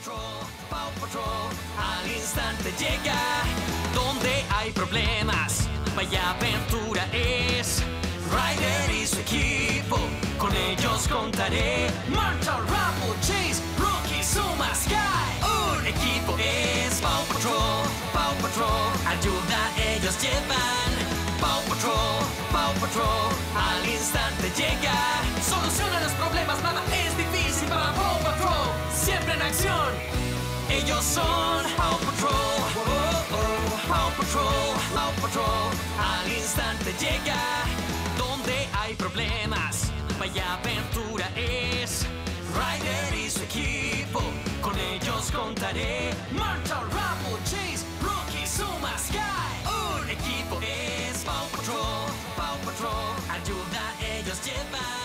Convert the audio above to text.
Patrol, Paw Patrol, al instante llega. Donde hay problemas, vaya aventura es. Ryder y su equipo, con ellos contaré. Marcha, Rabo, Chase, Rocky, Suma, Sky. Un equipo es Paw Patrol, Paw Patrol, ayuda ellos llevan. Paw Patrol, Paw Patrol, al instante llega. Soluciona los problemas, nada ellos son How Patrol. Oh, Patrol, How Patrol. Al instante llega donde hay problemas. Vaya aventura es. Ryder y su equipo, con ellos contaré. Marta, Rubble, Chase, Rocky, Suma, Sky. Un equipo es Paw Patrol, Paw Patrol. Ayuda, ellos llevan.